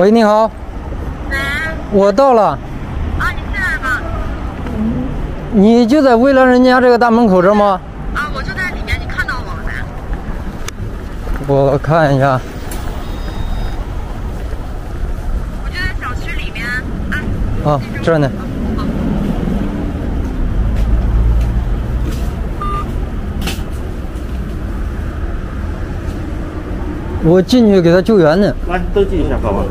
喂，你好，喂，我到了，啊，你进来吗？你就在未来人家这个大门口这吗？啊，我就在里面，你看到我了没？我看一下，我就在小区里面。啊，啊，这呢。我进去给他救援呢，来登记一下，好吧？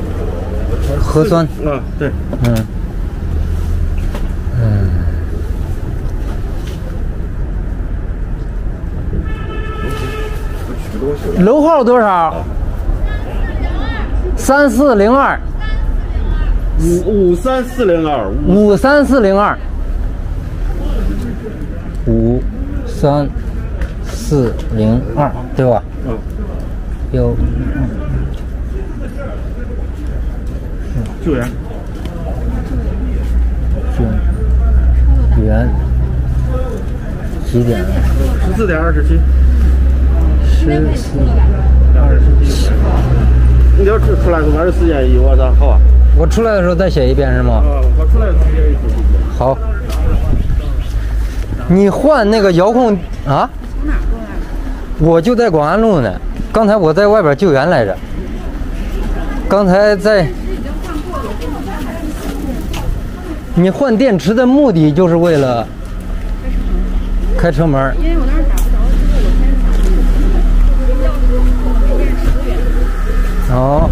核酸，嗯，对，嗯，嗯，楼号多少？三四零二五五三四零二五五三四零二五三四零二，对吧？嗯，有救援，救援几点了？十四点二十七，十四。二十七。你要出出来的话是四点一，我操，好啊。我出来的时候再写一遍是吗？啊，我出来的时候写一。好。你换那个遥控啊？从哪过来的？我就在广安路呢。刚才我在外边救援来着。刚才在。你换电池的目的就是为了开车门。因为我当时打不着，之后我先打的。钥匙电池。哦，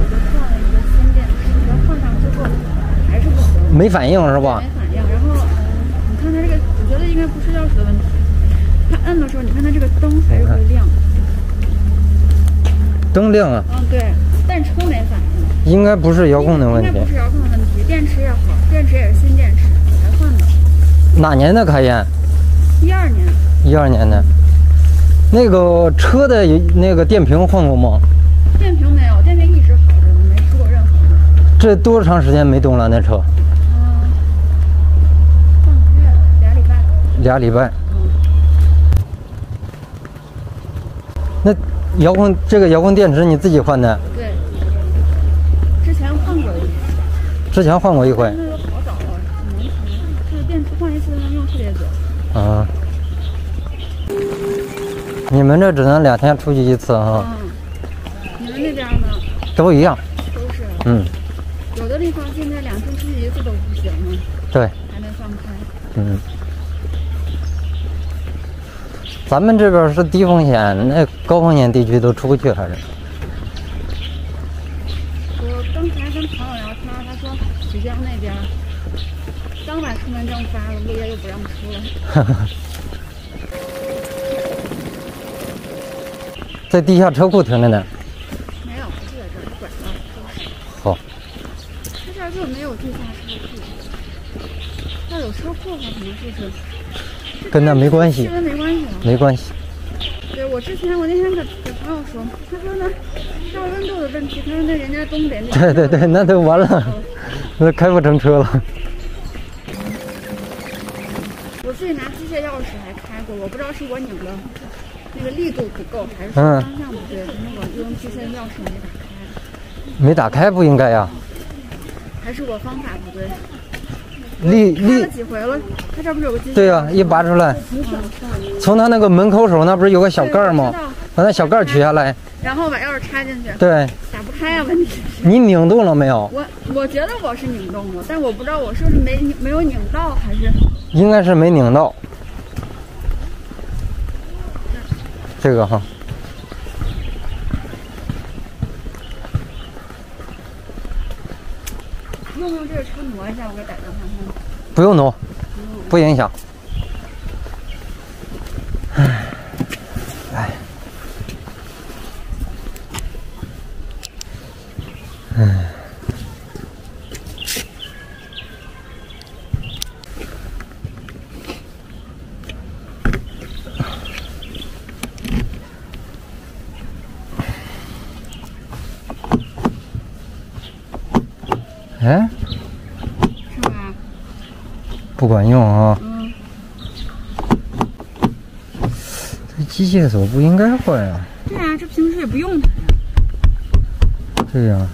没反应是吧没？反应。然后你看它这个，我觉得应该不是钥匙的问题。它摁的时候，你看它这个灯还是会亮。灯亮啊，嗯，对，但车没反应。应该不是遥控的问题应该不。是遥控的问题，电池也好，电池也是新电池，才换的，哪年的卡宴？一二年。一二年的。那个车的那个电瓶换过吗？电瓶没有，电瓶一直好着，没出过任何问题。这多长时间没动了？那车嗯，半个月，俩礼拜。俩礼拜。嗯，那遥控这个遥控电池你自己换的？对。之前换过一次，之前换过一回那。个好找了，能停。这个电池换一次能用特别久。啊。你们这只能两天出去一次啊，嗯，你们那边呢？都一样。都是。嗯，有的地方现在两天出去一次都不行呢，对，还没放开。嗯。咱们这边是低风险，那高风险地区都出不去还是？我刚才跟朋友聊天，他说曲江那边刚把出门证发了，物业又不让出了。在地下车库停着呢。没有，不是在这儿，拐了。好，他这儿就没有地下车库，要有车库的话，可能就是跟那没关系是，跟没关系了。没关系。对我之前我那天给给朋友说，他说呢，这温度的问题，他说那人家东北那对对对，那都完了，那开不成车了。我自己拿机械钥匙还开过，我不知道是我拧的那个力度不够，还是嗯方向不对，反正我用机械钥匙没打开，没打开不应该呀，还是我方法不对。力开了，几回了，他这不是有个机械？对呀、一拔出来，从他那个门口手那不是有个小盖吗？把那小盖取下来，然后把钥匙插进去，对打不开啊，问题是。你拧动了没有？我我觉得我是拧动了，但我不知道我是不是没没有拧到，还是应该是没拧到。这个哈，用不用这个车挪一下？我给打电话看看。不用挪，不影响。不管用啊！这机械锁不应该坏啊。对啊，这平时也不用它呀。对呀。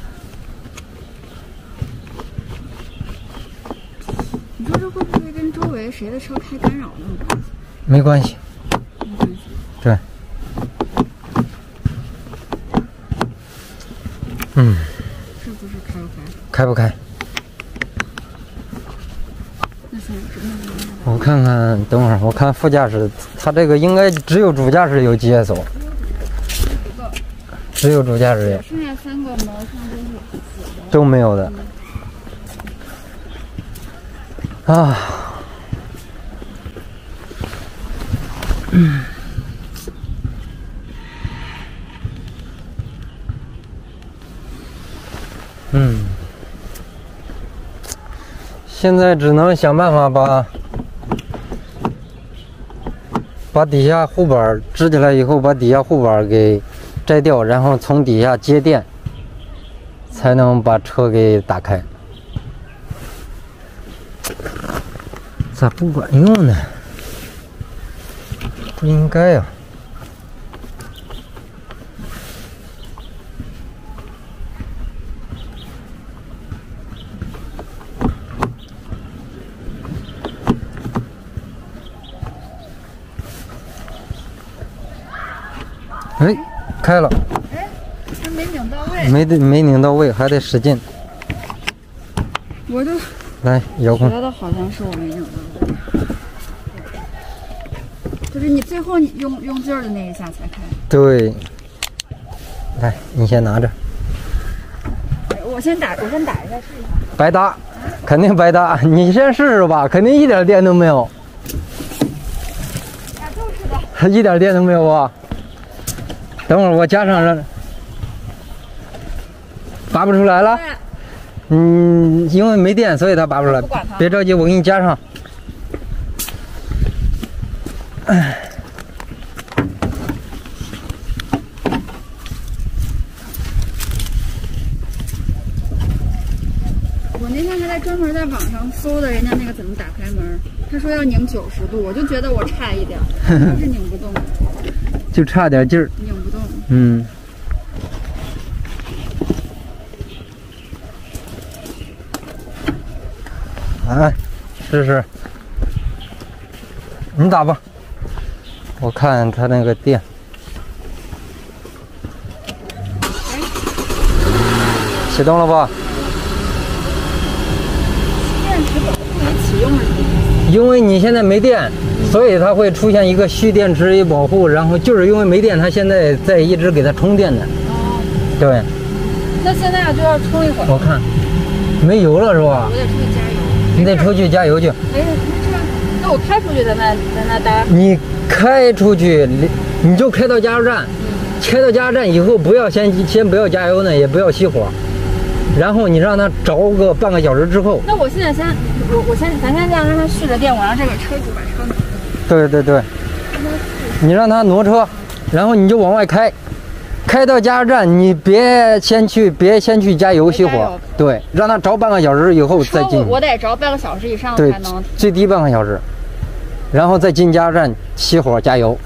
你说这会不会跟周围谁的车开干扰呢？关系。没关系。对。嗯。是不是开不开？开不开。我看看，等会儿我看副驾驶，它这个应该只有主驾驶有解锁只有主驾驶有，剩下三个毛上都是死的。都没有的。啊，现在只能想办法把把底下护板支起来以后，把底下护板给摘掉，然后从底下接电，才能把车给打开。咋不管用呢？不应该呀、哎，开了，还没拧到位，没得没拧到位，还得使劲。我都来，遥控觉得好像是我没拧到位。就是你最后你用用劲儿的那一下才开。对。来，你先拿着，我先打，我先打一下试一下。白搭，肯定白搭。你先试试吧，肯定一点电都没有，啊，就是的。一点电都没有啊。等会儿我加上了，拔不出来了。嗯，因为没电，所以它拔不出来。别着急，我给你加上。我那天还在专门在网上搜的人家那个怎么打开门，他说要拧九十度，我就觉得我差一点儿，就是拧不动，就差点劲儿。嗯。来，试试。你打吧，我看他那个电。启动了吧？电池保护没启用是什么意思？因为你现在没电，所以它会出现一个蓄电池一保护，然后就是因为没电，它现在在一直给它充电呢。哦，对，那现在就要充一会儿，我看没油了是吧我？得出去加油。你得出去加油去。没事，那我开出去在那在那待。你开出去，你你就开到加油站，开到加油站以后，不要先先不要加油呢，也不要熄火，然后你让它着个半个小时之后，那我现在先，我我先咱先这样让他续着电，我让这个车主把车挪。对对对，你让他挪车，然后你就往外开，开到加油站，你别先去别先去加油熄火对，让他着半个小时以后再进车我，我得着半个小时以上才能。，最低半个小时，然后再进加油站熄火加油，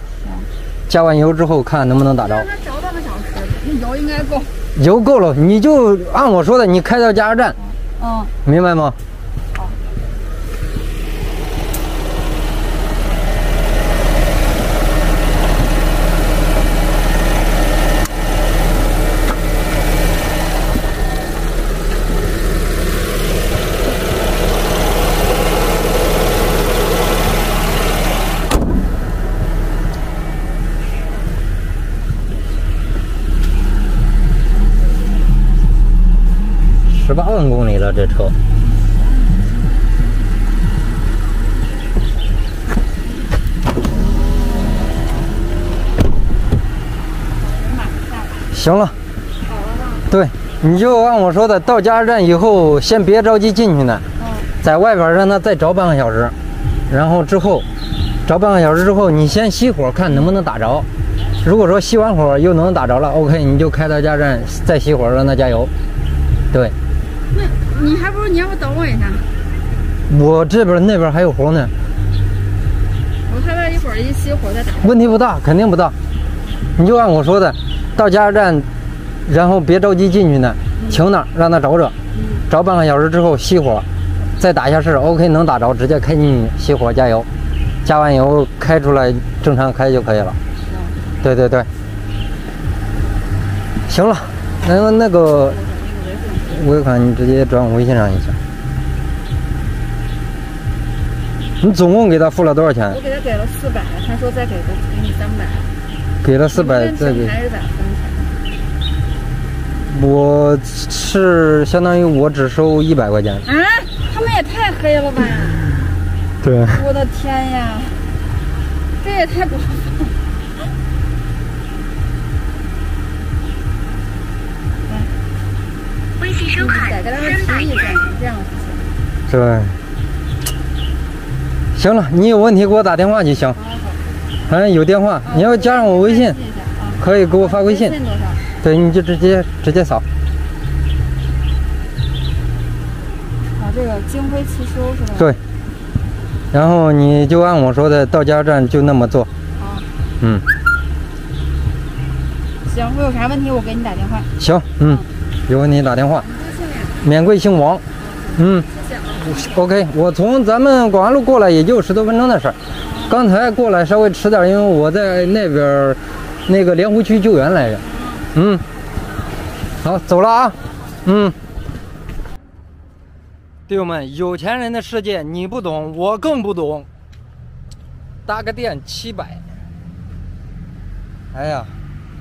加完油之后看能不能打着让。它着半个小时，那油应该够。油够了，你就按我说的，你开到加油站，嗯，明白吗？万公里了，这车。行了，对，你就按我说的，到加油站以后，先别着急进去呢，在外边让它再着半个小时，然后之后着半个小时之后，你先熄火，看能不能打着。如果说熄完火又能打着了，OK，你就开到加油站再熄火，让它加油。对你还不如你要不等我一下，我这边那边还有活呢，我害怕一会儿一熄火再打。问题不大，肯定不大。你就按我说的，到加油站，然后别着急进去呢，停那儿让它着。着，着半个小时之后熄火，再打一下试，OK 能打着，直接开进去熄火加油，加完油开出来正常开就可以了。对对对，行了，那那个尾款你直接转我微信上就行。你总共给他付了多少钱我？给他给了四百，他说再给个给你三百，给了四百，再给还是咋分钱？我是相当于我只收一百块钱。啊，他们也太黑了吧！对，我的天呀，这也太过分了。收款得跟他们三百提意见元。，这样不行。对。行了，你有问题给我打电话就行。好好好。嗯，有电话，你要加上我微信。可以给我发微信？对，你就直接直接扫。啊，这个京辉汽修是吧？。对。然后你就按我说的，到加油站就那么做。好，嗯，行，我有啥问题我给你打电话。行，嗯，有问题打电话。免贵姓王。嗯。，OK，我从咱们广安路过来也就十多分钟的事儿。刚才过来稍微迟点，因为我在那边那个莲湖区救援来着。嗯，好，走了啊。嗯，弟兄们，有钱人的世界你不懂，我更不懂。搭个电七百，哎呀，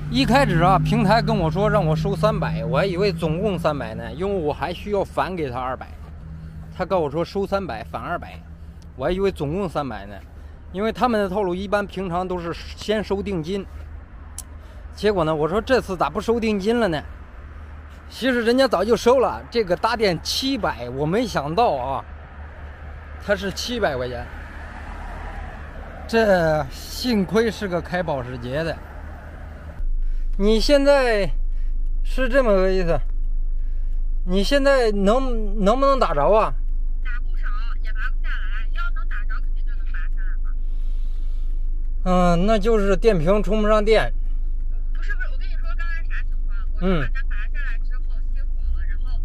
一开始啊，平台跟我说让我收三百，我还以为总共三百呢，因为我还需要返给他二百。他告我说收三百返二百，我还以为总共三百呢，因为他们的套路一般平常都是先收定金。结果呢，我说这次咋不收定金了呢？其实人家早就收了，这个搭电七百，我没想到啊，他是七百块钱。这幸亏是个开保时捷的。你现在是这么个意思？你现在能能不能打着啊？打不少，也拔不下来。要能打着，肯定就能拔下来嘛。嗯，那就是电瓶充不上电。不是不是，我跟你说刚才啥情况？我嗯是把它拔下来之后熄火了，然后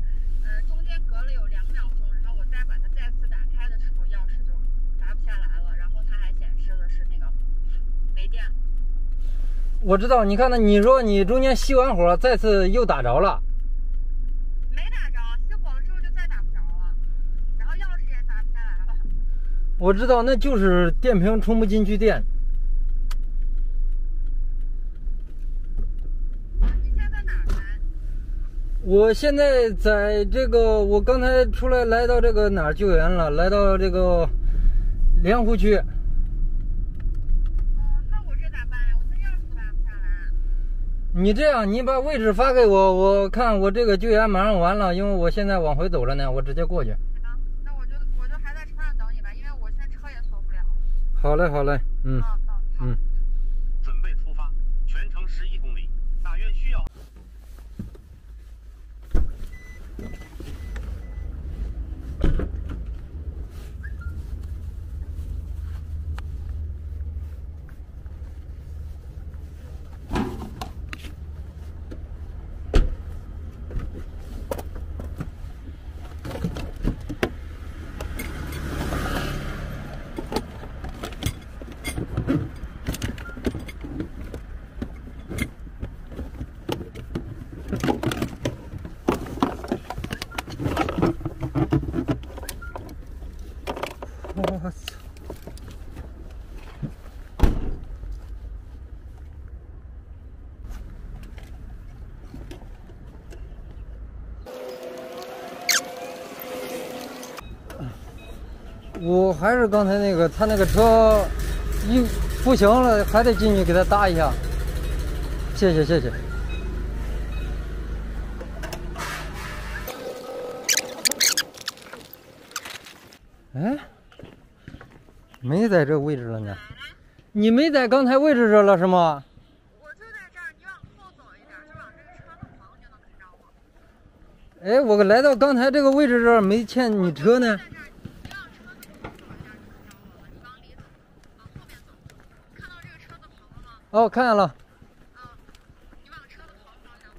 呃中间隔了有两秒钟，然后我再把它再次打开的时候，钥匙就拔不下来了，然后它还显示的是那个没电。我知道，你看那你说你中间熄完火，再次又打着了。没打着，熄火了之后就再打不着了，然后钥匙也打不下来了。我知道，那就是电瓶充不进去电。你现在在哪儿呢？我现在在这个，我刚才出来来到这个哪儿救援了？来到这个莲湖区。哦，那我这咋办呀？我这钥匙都拔不下来。你这样，你把位置发给我，我看我这个救援马上完了，因为我现在往回走了呢，我直接过去。行，那我就我就还在车上等你吧，因为我现在车也锁不了。好嘞，好嘞，嗯嗯嗯好嗯。准备出发，全程十一公里，大约需要。我操！我还是刚才那个，他那个车一不行了，还得进去给他搭一下。谢谢谢谢。哎，没在这位置了呢。你没在刚才位置这了是吗？我就在这儿，你往后走一点，就往这个车的旁就能看着我。哎，我来到刚才这个位置这儿没见你车呢。哦，看见了。你往车方向。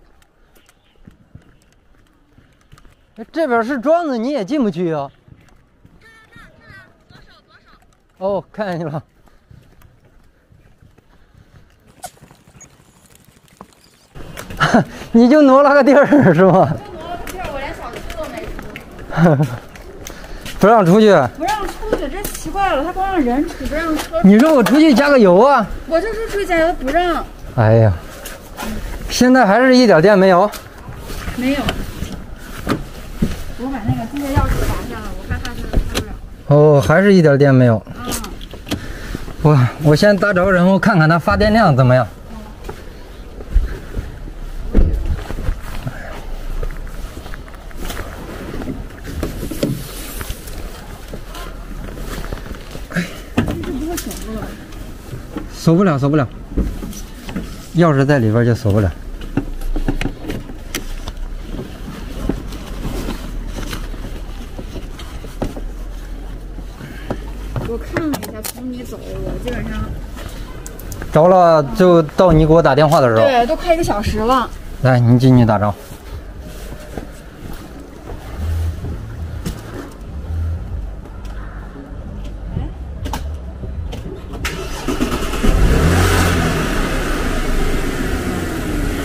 哎，这边是庄子，你也进不去呀。看看看，哦，看见了。你就挪了个地儿是吗？我挪了个地儿，我连小区都没出。不让出去。不让。出去，真奇怪了，他光让人出，不让车。你说我出去加个油啊？我就说出去加油，不让，哎呀，现在还是一点电没有。没有。我把那个机械钥匙拔下了，我害怕它开不了。哦，还是一点电没有。啊，我我先搭着，然后看看它发电量怎么样。锁不了，锁不了。钥匙在里边就锁不了。我看了一下，从你走，我基本上着了就到你给我打电话的时候。对，都快一个小时了。来，你进去打着。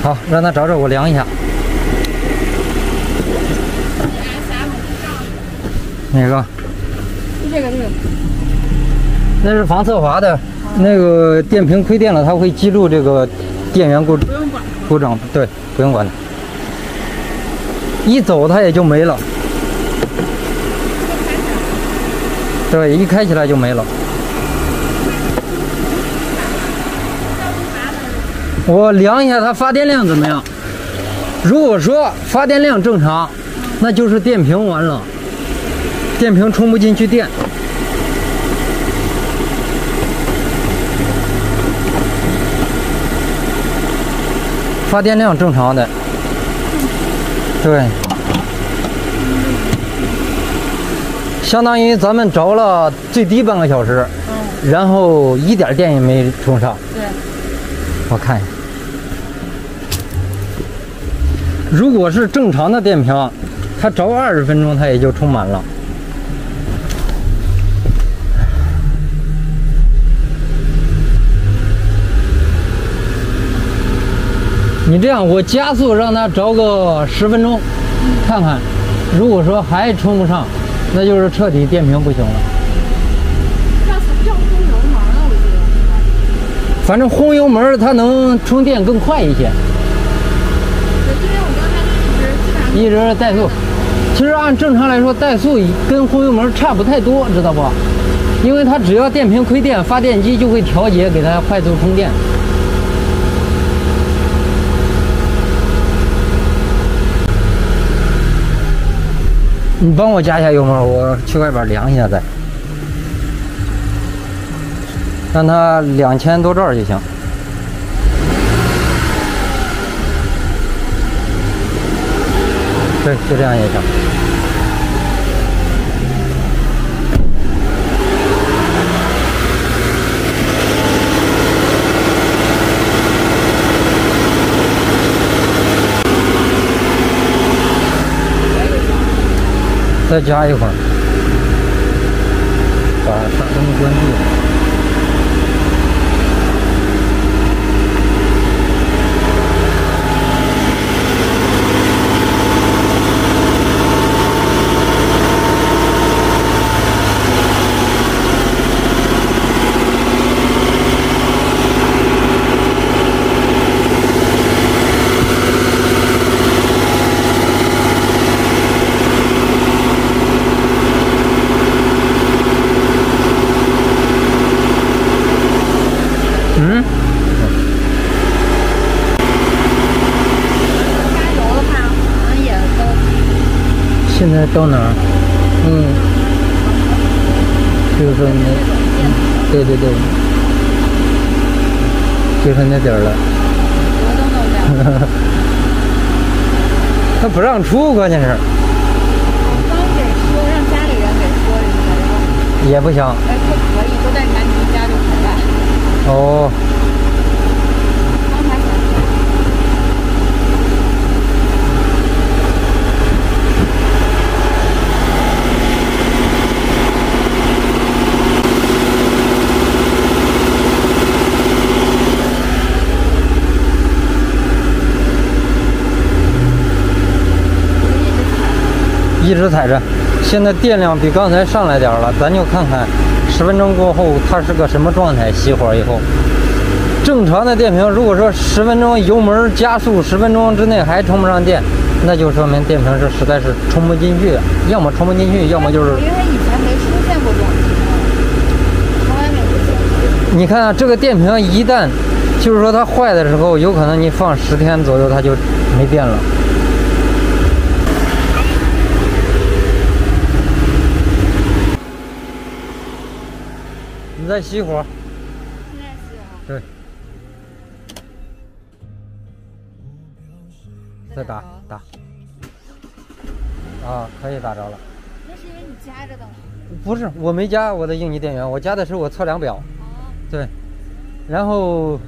好，让他找找，我量一下。哪个？就这个，这个。那是防侧滑的，那个电瓶亏电了，它会记录这个电源故不用管。故障，对，不用管它。一走它也就没了，对，一开起来就没了。我量一下它发电量怎么样？如果说发电量正常，那就是电瓶完了，电瓶充不进去电。发电量正常的，对，相当于咱们着了最低半个小时，嗯，然后一点电也没充上。对。我看一下，如果是正常的电瓶，它着二十分钟它也就充满了。你这样，我加速让它着个十分钟，看看，如果说还充不上，那就是彻底电瓶不行了。上次要轰油门了，我记得。反正轰油门它能充电更快一些，对，因为我刚才一直基本上一直怠速。其实按正常来说，怠速跟轰油门差不太多，知道不？因为它只要电瓶亏电，发电机就会调节给它快速充电。你帮我加一下油门，我去外边量一下再，让它两千多兆就行。对，就这样也行。再加一会儿，把大灯关闭。嗯，加油的话，可能也都现在到哪儿？嗯，就是说你，对对对，就是那点儿了。油灯都亮。他不让出，关键是刚给说让家里人给说一下，也不行。哎，不可以，都在南京家就回来。哦，一直踩着。现在电量比刚才上来点儿了，咱就看看十分钟过后它是个什么状态。熄火以后，正常的电瓶，如果说十分钟油门加速十分钟之内还充不上电，那就说明电瓶是实在是充不进去，要么充不进去，要么就是因为以前没出现过这种情况，从来没出现过。你看啊，这个电瓶一旦就是说它坏的时候，有可能你放十天左右它就没电了。你再熄火，现在是啊，对，再打打，啊，可以打着了。那是因为你夹着的。不是，我没加我的应急电源，我加的是我测量表。哦，对，然后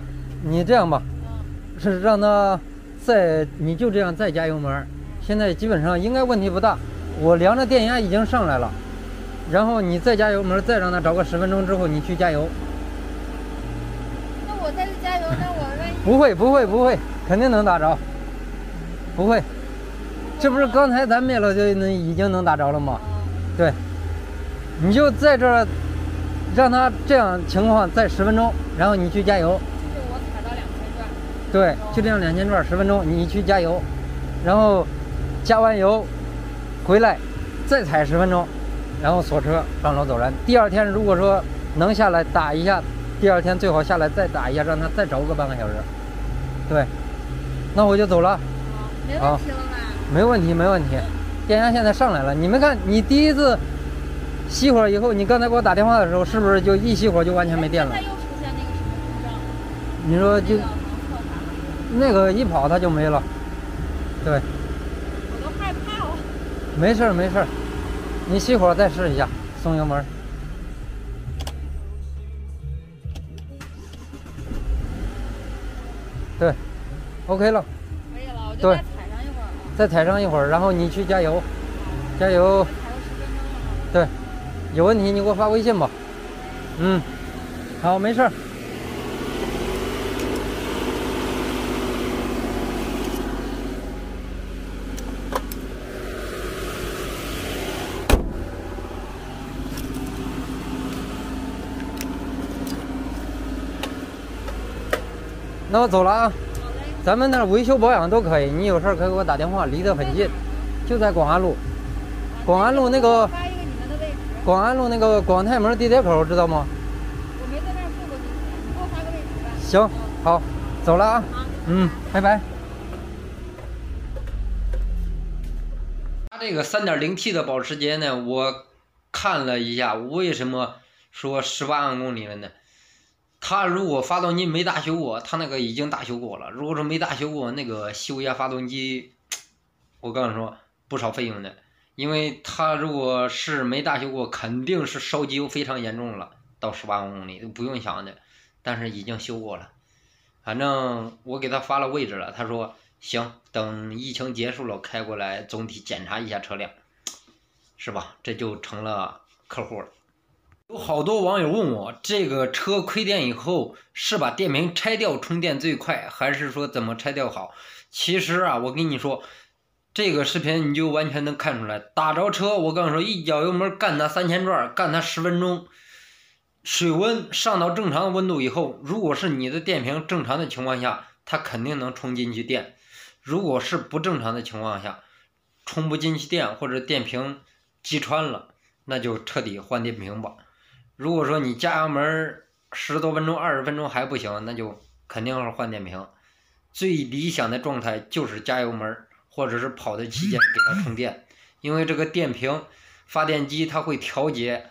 你这样吧，嗯，是让它再，你就这样再加油门儿，现在基本上应该问题不大。我量着电压已经上来了，然后你再加油门儿，再让它找个十分钟之后你去加油。那我再去加油，那我万一不会不会不会，肯定能打着，不会。这不是刚才咱灭了就能已经能打着了吗？哦对，你就在这儿让它这样情况再十分钟，然后你去加油。就我踩到两千转，对，就这样两千转十分钟，你去加油，然后加完油回来再踩十分钟，然后锁车上楼走人。第二天如果说能下来打一下，第二天最好下来再打一下，让他再着个半个小时。对，那我就走了，啊，没问题了吧？没问题，没问题。电压现在上来了，你们看，你第一次熄火以后，你刚才给我打电话的时候，是不是就一熄火就完全没电了现在？又出现那个什么故障，你说就那个一跑它就没了。对。我都害怕了。没事儿没事儿，你熄火再试一下，松油门。对，OK 了，可以了，我就对再踩上一会儿啊，再踩上一会儿，然后你去加油，加油。对，有问题你给我发微信吧。嗯，好，没事儿。那我走了啊。咱们那儿维修保养都可以，你有事儿可以给我打电话，离得很近，就在广安路。广安路那个广安路那个广泰门地铁口知道吗？我没在那儿坐过给我发个位置吧。行，好，走了啊。嗯，拜拜。它这个 3.0T 的保时捷呢，我看了一下，为什么说18万公里了呢？他如果发动机没大修过，他那个已经大修过了。如果说没大修过，那个修一下发动机，我告诉你说不少费用的，因为他如果是没大修过，肯定是烧机油非常严重了，到十八万公里都不用想的。但是已经修过了。反正我给他发了位置了，他说行，等疫情结束了开过来总体检查一下车辆，是吧？这就成了客户了。有好多网友问我，这个车亏电以后是把电瓶拆掉充电最快，还是说怎么拆掉好？其实啊，我跟你说，这个视频你就完全能看出来，打着车，我告诉你说，一脚油门干它三千转，干它十分钟，水温上到正常的温度以后，如果是你的电瓶正常的情况下，它肯定能充进去电；如果是不正常的情况下，充不进去电或者电瓶击穿了，那就彻底换电瓶吧。如果说你加油门十多分钟、二十分钟还不行，那就肯定是换电瓶。最理想的状态就是加油门或者是跑的期间给它充电，因为这个电瓶发电机它会调节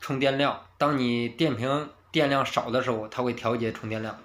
充电量，当你电瓶电量少的时候，它会调节充电量。